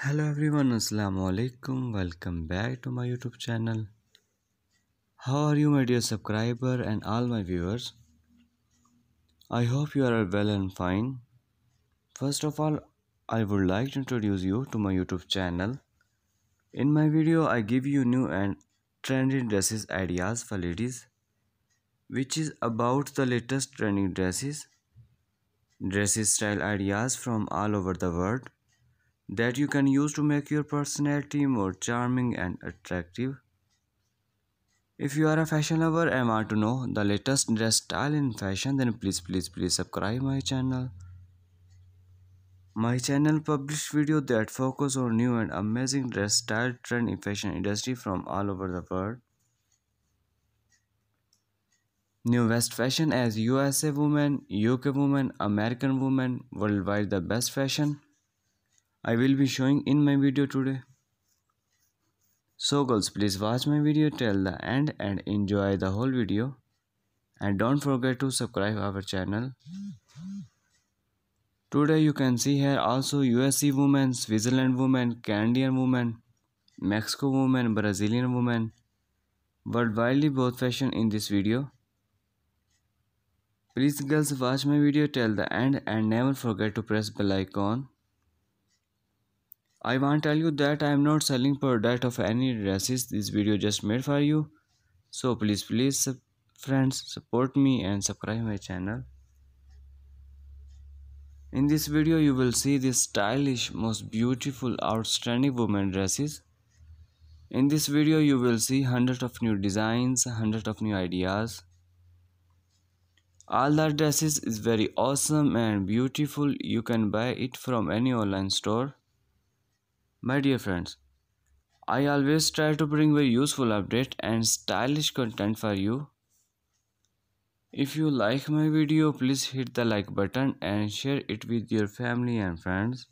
hello everyone assalamu alaikum. Welcome back to my youtube channel. How are you my dear subscriber and all my viewers? I hope you are well and fine. First of all i would like to introduce you to my youtube channel. In my video i give you new and trendy dresses ideas for ladies which is about the latest trending dresses dresses style ideas from all over the world that you can use to make your personality more charming and attractive. If you are a fashion lover and want to know the latest dress style in fashion then please please please subscribe my channel. My channel publish video that focus on new and amazing dress style trend in fashion industry from all over the world. New West Fashion as USA woman, UK woman, American woman, worldwide the best fashion I will be showing in my video today. So girls please watch my video till the end and enjoy the whole video and don't forget to subscribe our channel. Today you can see here also USC women, Switzerland women, Canadian women, Mexico women, Brazilian women, but worldwide both fashion in this video. Please girls watch my video till the end and never forget to press bell icon. I want to tell you that I am not selling product of any dresses. This video just made for you. So please please friends support me and subscribe my channel. In this video you will see the stylish most beautiful outstanding women dresses. In this video you will see hundreds of new designs, hundreds of new ideas. All the dresses is very awesome and beautiful. You can buy it from any online store. My dear friends, I always try to bring very useful update and stylish content for you. If you like my video, please hit the like button and share it with your family and friends.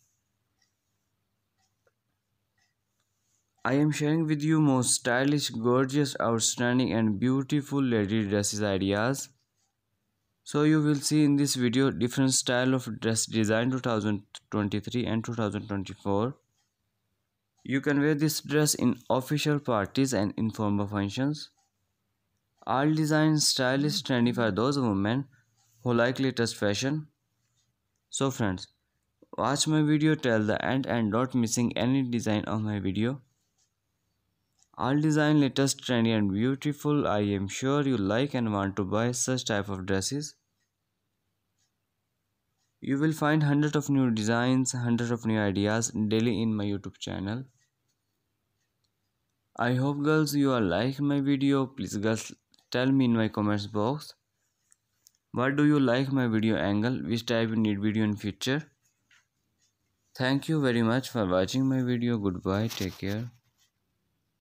I am sharing with you most stylish, gorgeous, outstanding and beautiful lady dresses ideas. So you will see in this video different style of dress design 2023 and 2024. You can wear this dress in official parties and informal functions. All designs stylish trendy for those women who like latest fashion. So friends, watch my video till the end and don't missing any design of my video. All design latest trendy and beautiful. I am sure you like and want to buy such type of dresses. You will find hundreds of new designs, hundreds of new ideas daily in my YouTube channel. I hope girls you are like my video. Please girls tell me in my comments box. What do you like my video angle? Which type you need video in future? Thank you very much for watching my video. Goodbye. Take care.